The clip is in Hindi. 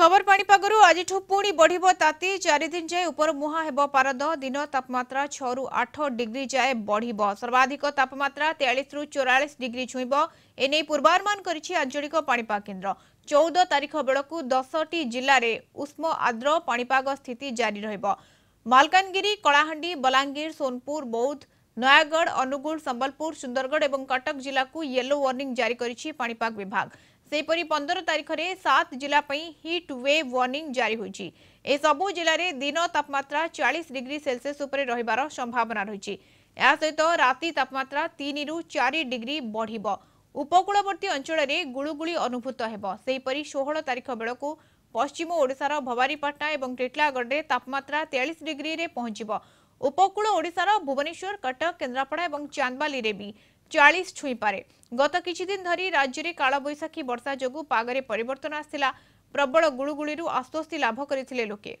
खबर पापर आज पुणी बढ़ ताति चार दिन जाए उपर मुहां हे पारद दिन तापम्रा छु आठ डिग्री जाए बढ़ सर्वाधिक तापम्रा तेयास चौरास डिग्री छुईब एने पूर्वानुमान कर आंचलिक पापा केन्द्र चौद तारीख बेलू दस टी जिले में उष्म आद्र पापाग स्थित जारी रलकानगि कलाहां बलांगीर सोनपुर बौद्ध नयगढ़ अनुगुण संबलपुर सुंदरगढ़ और कटक जिला येलो वार्णिंग जारी करणिपग विभाग ସେହିପରି ପନ୍ଦର ତାରିଖରେ ସାତ ଜିଲ୍ଲା ପାଇଁ ହିଟ୍ ୱେଭ୍ ୱାର୍ଣ୍ଣିଂ ଜାରି ହୋଇଛି ଏସବୁ ଜିଲ୍ଲାରେ ଦିନ ତାପମାତ୍ରା ଚାଳିଶ ଡିଗ୍ରୀ ସେଲସିୟସ୍ ଉପରେ ରହିବାର ସମ୍ଭାବନା ରହିଛି ଏହା ସହିତ ରାତି ତାପମାତ୍ରା ତିନିରୁ ଚାରି ଡିଗ୍ରୀ ବଢ଼ିବ ଉପକୂଳବର୍ତ୍ତୀ ଅଞ୍ଚଳରେ ଗୁଳୁଗୁଳି ଅନୁଭୂତ ହେବ ସେହିପରି ଷୋହଳ ତାରିଖ ବେଳକୁ ପଶ୍ଚିମ ଓଡ଼ିଶାର ଭବାନୀପାଟଣା ଏବଂ ଟିଟିଲାଗଡ଼ରେ ତାପମାତ୍ରା ତେୟାଳିଶ ଡିଗ୍ରୀରେ ପହଞ୍ଚିବ ଉପକୂଳ ଓଡ଼ିଶାର ଭୁବନେଶ୍ୱର କଟକ କେନ୍ଦ୍ରାପଡ଼ା ଏବଂ ଚାନ୍ଦବାଲିରେ ବି ଚାଳିଶ ଛୁଇଁପାରେ ଗତ କିଛିଦିନ ଧରି ରାଜ୍ୟରେ କାଳବୈଶାଖୀ ବର୍ଷା ଯୋଗୁଁ ପାଗରେ ପରିବର୍ତ୍ତନ ଆସିଥିଲା ପ୍ରବଳ ଗୁଳୁଗୁଳିରୁ ଆଶ୍ୱସ୍ତି ଲାଭ କରିଥିଲେ ଲୋକେ